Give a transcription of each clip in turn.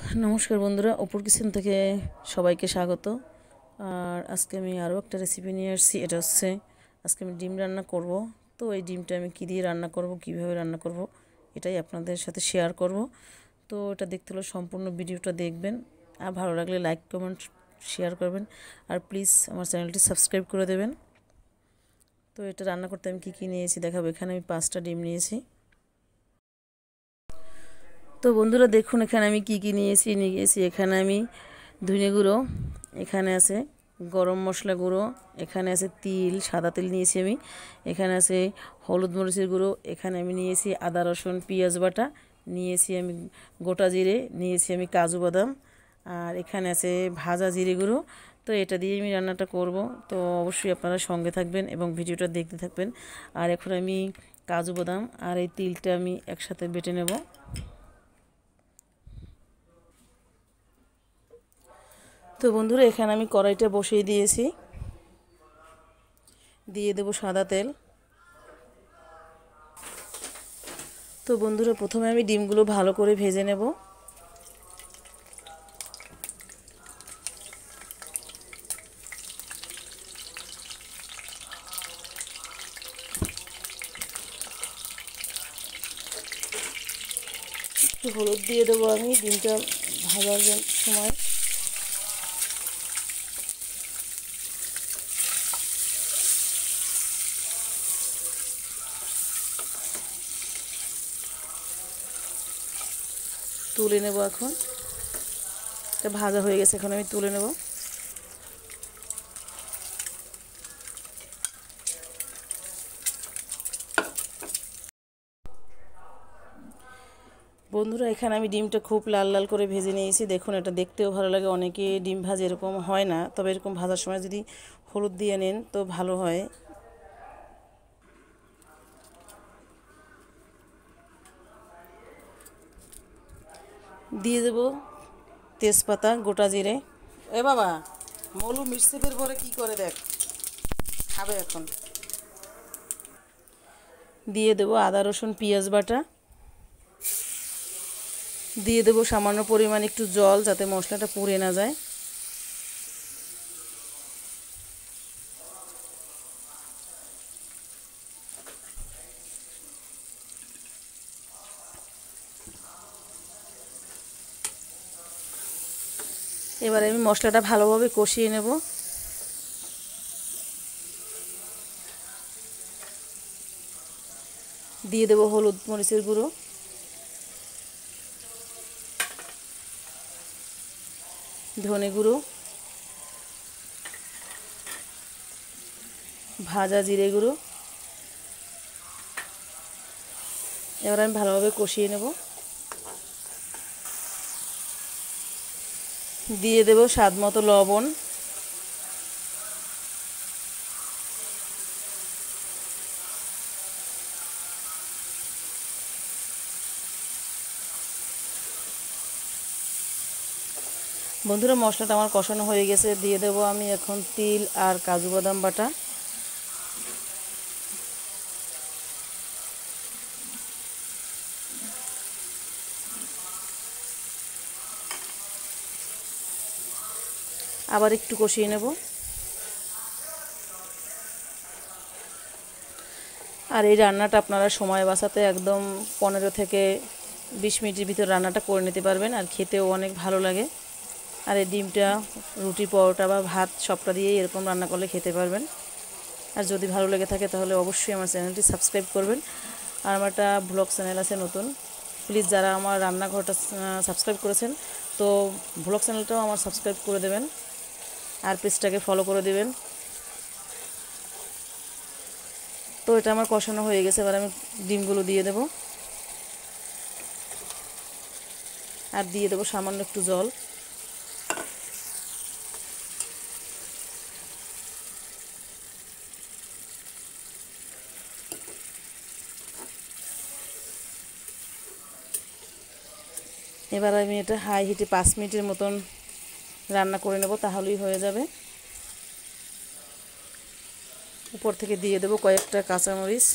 নমস্কার বন্ধুরা অপুর কিচেন থেকে সবাইকে স্বাগত। আর আজকে আমি আরও একটা রেসিপি নিয়ে আসছি, এটা হচ্ছে আজকে আমি ডিম রান্না করব। তো এই ডিমটা আমি কী দিয়ে রান্না করব, কীভাবে রান্না করব, এটাই আপনাদের সাথে শেয়ার করব। তো এটা দেখতে হলে সম্পূর্ণ ভিডিওটা দেখবেন। আর ভালো লাগলে লাইক কমেন্ট শেয়ার করবেন। আর প্লিজ আমার চ্যানেলটি সাবস্ক্রাইব করে দেবেন। তো এটা রান্না করতে আমি কী কী নিয়েছি দেখাবো। এখানে আমি পাঁচটা ডিম নিয়েছি। তো বন্ধুরা দেখুন এখানে আমি কি কি নিয়েছি নিয়ে গিয়েছি এখানে আমি ধনে গুঁড়ো, এখানে আছে গরম মশলা গুঁড়ো, এখানে আছে তিল, সাদা তিল নিয়েছি আমি, এখানে আছে হলুদ মরিচের গুঁড়ো, এখানে আমি নিয়েছি আদা, রসুন, পেঁয়াজ বাটা, নিয়েছি আমি গোটা জিরে, নিয়েছি আমি কাজু বাদাম, আর এখানে আছে ভাজা জিরে গুঁড়ো। তো এটা দিয়ে আমি রান্নাটা করব। তো অবশ্যই আপনারা সঙ্গে থাকবেন এবং ভিডিওটা দেখতে থাকবেন। আর এখন আমি কাজু বাদাম আর এই তিলটা আমি একসাথে বেটে নেব। তো বন্ধুরা, এখানে আমি কড়াইটা বসিয়ে দিয়েছি। দিয়ে দেব সাদা তেল। তো বন্ধুরা, প্রথমে আমি ডিমগুলো ভালো করে ভেজে নেব। হলুদ দিয়ে দেবো আমি, ডিমটা ভাজার সময়। তুলে নেব এখন। এটা ভাজা হয়ে গেছে, এখন আমি তুলে নেব। বন্ধুরা, এখানে আমি ডিমটা খুব লাল লাল করে ভেজে নিয়েছি। দেখুন, এটা দেখতেও ভালো লাগে, অনেকে ডিম ভাজে এরকম হয় না। তবে এরকম ভাজার সময় যদি হলুদ দিয়ে নেন, তো ভালো হয়। দিয়ে দেব তেজপাতা গোটা জিরে। এ বাবা মলু মির্চেপের পরে কি করে দেখ? খাবে এখন। দিয়ে দেব আদা রসুন পেঁয়াজ বাটা। দিয়ে দেবো সামান্য পরিমাণ একটু জল যাতে মশলাটা পুড়ে না যায়। এবার আমি মশলাটা ভালোভাবে কষিয়ে নেব। দিয়ে দেব হলুদ মরিচের গুঁড়ো। ধনে গুঁড়ো। ভাজা জিরে গুঁড়ো। এবার আমি ভালোভাবে কষিয়ে নেব। দিয়ে দেব স্বাদ মতো লবণ। বন্ধুরা, মশলাটা আমার কষানো হয়ে গেছে। দিয়ে দেব আমি এখন তিল আর কাজু বাদাম বাটা। আবার একটু কষিয়ে নেব। আর এই রান্নাটা আপনারা সময় বাঁচাতে একদম পনেরো থেকে বিশ মিনিটের ভিতর রান্নাটা করে নিতে পারবেন আর খেতেও অনেক ভালো লাগে। আর এই ডিমটা, রুটি, পরোটা বা ভাত সবটা দিয়েই এরকম রান্না করলে খেতে পারবেন। আর যদি ভালো লেগে থাকে তাহলে অবশ্যই আমার চ্যানেলটি সাবস্ক্রাইব করবেন। আর আমার একটা ব্লগ চ্যানেল আছে নতুন। প্লিজ যারা আমার রান্নাঘরটা সাবস্ক্রাইব করেছেন, তো ব্লগ চ্যানেলটাও আমার সাবস্ক্রাইব করে দেবেন। আর পেজটাকে ফলো করে দেবেন। তো এটা আমার কষানো হয়ে গেছে, এবার আমি ডিমগুলো দিয়ে দেব। আর দিয়ে দেবো সামান্য একটু জল। এবার আমি এটা হাই হিটে পাঁচ মিনিটের মতন রান্না করে নেব, তাহলেই হয়ে যাবে। উপর থেকে দিয়ে দেবো কয়েকটা কাঁচামরিচ।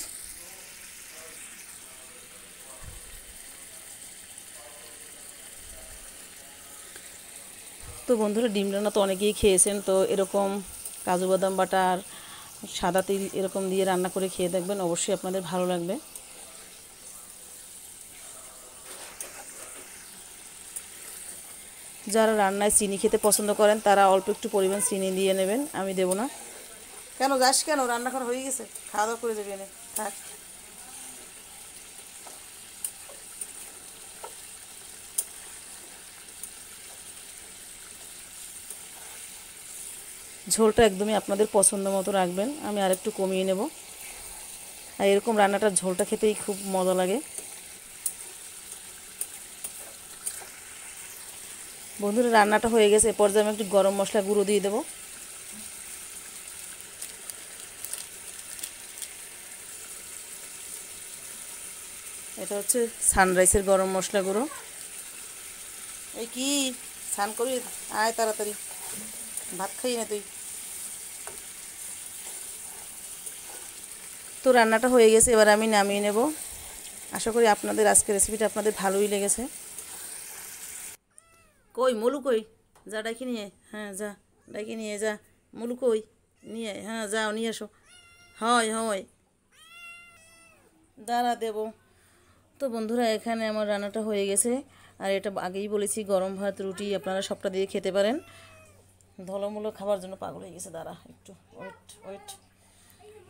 তো বন্ধুরা, ডিম রান্না তো অনেকেই খেয়েছেন, তো এরকম কাজু বাদাম বাটার সাদা তিল এরকম দিয়ে রান্না করে খেয়ে দেখবেন, অবশ্যই আপনাদের ভালো লাগবে। যারা রান্নায় চিনি খেতে পছন্দ করেন তারা অল্প একটু পরিমাণ চিনি দিয়ে নেবেন। আমি দেবো না। কেন যাস কেন? রান্না করা হয়ে গেছে। খাওয়া দাওয়া করে যাবি এনে। থাক। ঝোলটা একদমই আপনাদের পছন্দ মতো রাখবেন। আমি আরেকটু কমিয়ে নেব। আর এরকম রান্নাটার ঝোলটা খেতেই খুব মজা লাগে। বন্ধুরা, রান্নাটা হয়ে গেছে। এরপর পর্যায়ে আমি একটু গরম মশলা গুঁড়ো দিয়ে দেবো। এটা হচ্ছে সানরাইসের গরম মশলা গুঁড়ো। এই কি? স্নান করবি আয় তাড়াতাড়ি। ভাত খাই না তুই। তো রান্নাটা হয়ে গেছে, এবার আমি নামিয়ে নেব। আশা করি আপনাদের আজকের রেসিপিটা আপনাদের ভালোই লেগেছে। কই, মলু কই? যা ডাকি নিয়ে হ্যাঁ যা ডাকি নিয়ে যা। মলু কই? নিয়ে হ্যাঁ যাও, নিয়ে এসো হয় হয়। দাঁড়া দেবো। তো বন্ধুরা, এখানে আমার রান্নাটা হয়ে গেছে। আর এটা আগেই বলেছি, গরম ভাত, রুটি, আপনারা সবটা দিয়ে খেতে পারেন। ধলমূলো খাবার জন্য পাগল হয়ে গেছে, দাঁড়া, একটু ওয়েট ওয়েট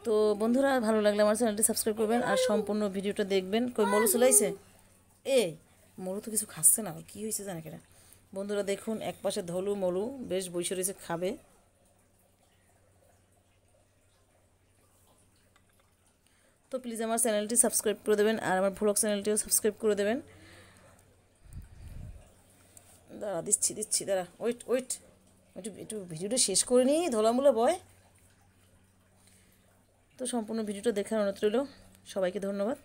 তো বন্ধুরা, ভালো লাগলে আমার চ্যানেলটি সাবস্ক্রাইব করবেন আর সম্পূর্ণ ভিডিওটা দেখবেন। কই মরু চলাইছে এ মরু তো কিছু খাচ্ছে না কি হয়েছে জানে কেনা বন্ধুরা দেখুন, এক পাশে ধলু মলু, বেশ বসে রয়েছে খাবে। তো প্লিজ আমার চ্যানেলটি সাবস্ক্রাইব করে দেবেন, আর আমার ভ্লগ চ্যানেলটিও সাবস্ক্রাইব করে দেবেন। দাঁড়া, দিচ্ছি দিচ্ছি, দাঁড়া ওয়েট ওয়েট একটু একটু ভিডিওটা শেষ করে নিই, ধোলামুলো বয় তো সম্পূর্ণ ভিডিওটা দেখার অনুরোধ রইল, সবাইকে ধন্যবাদ।